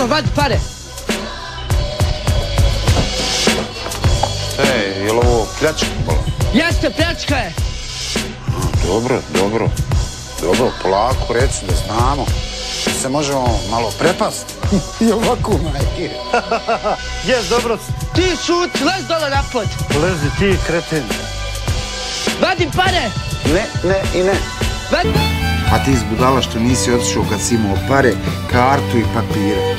Ajmo, vadi pare. Ej, je li ovo pljačka? Jeste, pljačka je. Dobro, dobro. Dobro, polako reci da znamo. Se možemo malo prepast. I ovako, majke. Jes, dobro. Ti šuti, lez dole napod. Lezi ti, kreten. Vadi pare. Ne, ne i ne. Vadi. A ti izbudala što nisi otišao kad si imao pare, kartu i papire.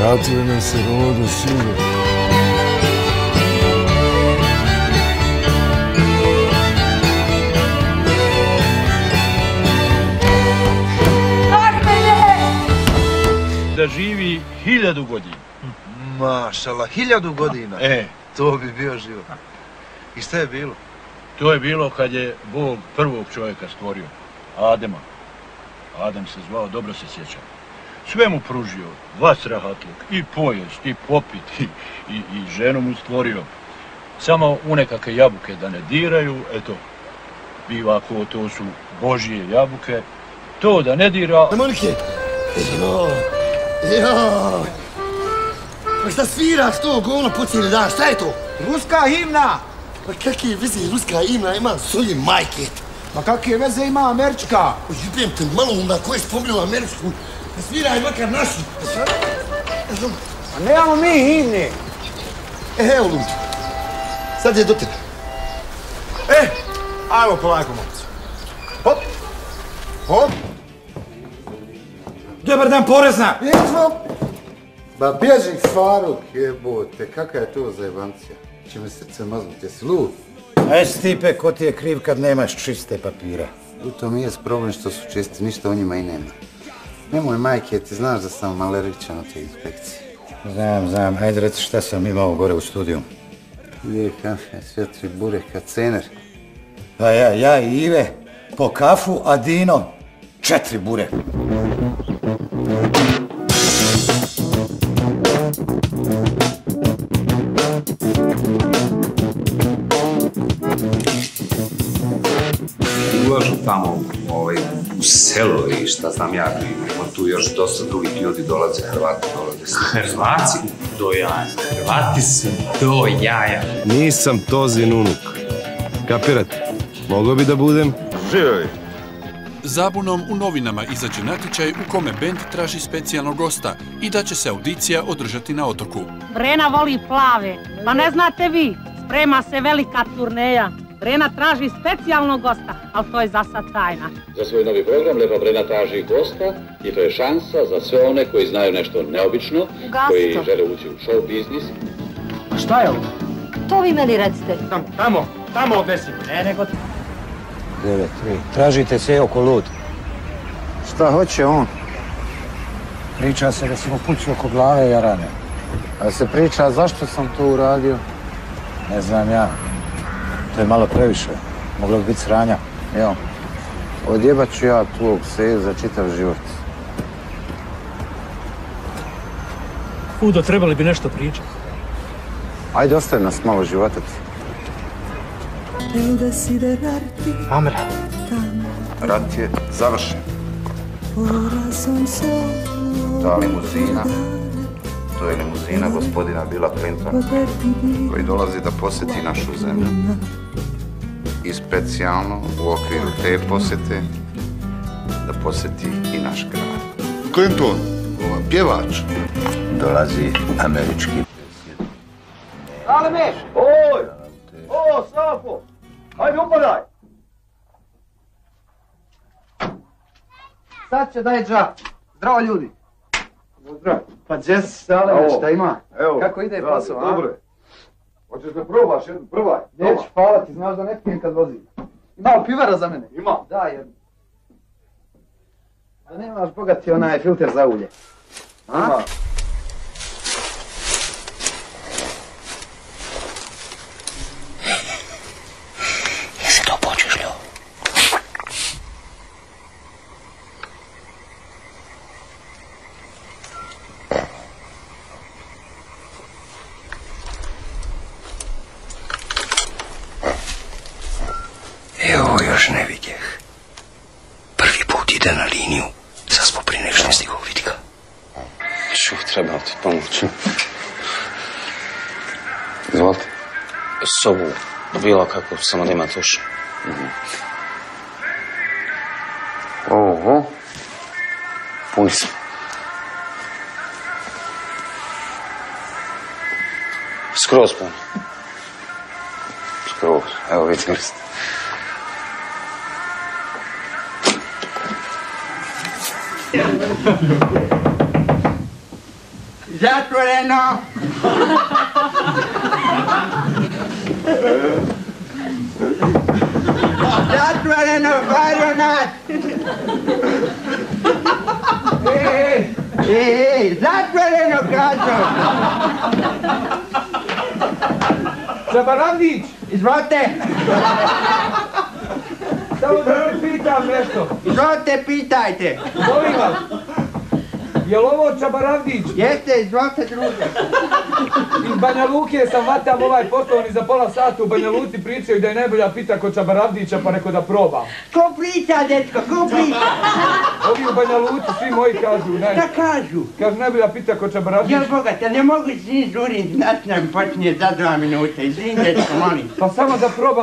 Vratili nam se rodo sive. da živi hiljadu godina. Mašala, hiljadu godina. E, To bi bio život. I šta je bilo? to je bilo kad je Bog prvog čovjeka stvorio, Adema. Adem se zvao, dobro se sjećam. Sve mu pružio, vasrahatluk, i pojest, i popit, i, i, i ženu mu stvorio. Samo u nekakve jabuke da ne diraju, eto, biva ko to su Božje jabuke. To da ne dira, Monike! Jo, jo. Pa šta sviraš to, govno po cijeli dan, šta je to? Ruska himna! Pa kakve veze ruska ima, ima svoje majke. Ma kakve veze ima američka? Jebem te malo na koje spomenuo američku. Pa sviraj makar našu. A nemamo mi himne. E, evo lud. Sad je do tebe. E, ajmo polako, momci. Hop, hop. Dobar dan, porezna. Jesmo? Ba bježi Faruk jebote, kakva je to zajebancija? Će mi srce maznuti, jesi lud? Aj Stipe, ko ti je kriv kad nemaš čiste papire? U tom je problem što su čisti, ništa o njima i nema. Nemoj majke, ti znaš da sam alergičan od te inspekcije. Znam, znam, ajde reci šta sam imao gore u studiju. Dvije kafe, sve tri bureka, cener. Pa ja, ja i Ive, po kafu, a Dino, četiri bure. Selo i šta znam ja, ima tu još dosta drugih ljudi dolaze, Hrvati dolaze. Hrvati do jaja. Hrvati su do jaja. Nisam Tozin unuk. Kapirate? Mogao bi da budem? Živjeli. Zabunom u novinama izađe natječaj u kome bend traži specijalnog gosta i da će se audicija održati na otoku. Brena voli plave. Pa ne znate vi, sprema se velika turneja. Brena traži specijalnog gosta, ali to je za sad tajna. Za svoj novi program Lepa Brena traži gosta i to je šansa za sve one koji znaju nešto neobično, koji žele ući u show biznis. A šta je ovo? To vi meni recite. Tamo, tamo, tamo odnesi. Ne, nego... 9, 3. Tražite se oko lud. Šta hoće on? Priča se da si mu pucao oko glave i rane. A se priča zašto sam to uradio? Ne znam ja. To je malo previše. Moglo bi biti sranja. Evo, odjebat ću ja tvog se za čitav život. Udo, trebali bi nešto pričati. Ajde, ostavi nas malo životati. Amra. Rat je završen. Ta limuzina, to je limuzina gospodina Bila Clintona, koji dolazi da posjeti našu zemlju. I specijalno u okviru te posjete da posjeti i naš grad. Clinton, ova, pjevač. Dolazi američki. Ale meš! Oj! O, Safo! Hajde upadaj! Sad će daj džak. Zdravo ljudi. Zdravo. Pa Evo. šta ima? Evo. Kako ide posao, a? Dobro je. Hoćeš da probaš jednu, prvaj. Neću, hvala ti, znaš da ne pijem kad vozim. Ima li pivara za mene? Ima. Da, jednu. Da nemaš bogati onaj filter za ulje. A? Ima. Jesi to počeš, ljo? Evo još ne vidjeh. Pa ide na liniju. Sad smo prije nego što je stigao, vidi ga. Ču, trebam ti pomoći. Izvolite. Sobu, bilo kako, samo da ima tuš. Oho. Puni smo. Skroz puni. Skroz. Evo vidjeli ste. Is that what I know? That's what I know, bad or not. hey, hey, hey, hey, that's what I know, Gazo. Zabarandic is right there. Samo da te pitam nešto. Izvolite, pitajte! Molim vas. Je li ovo Čabaravdić? Jeste, izvolite druže. Iz Banja Luke sam vatam ovaj poslovni za pola sata u Banja Luci pričaju da je najbolja pita kod Čabaravdića pa neko da proba. Ko priča, dečko, ko priča? Ovi u Banja Luci svi moji kažu. Ne. Šta kažu? Kažu najbolja pita kod Čabaravdića. Jel Boga, te ne mogu s njim žurim, znači nam počinje za dva minuta. Izvini, dečko, molim. Pa samo da probam.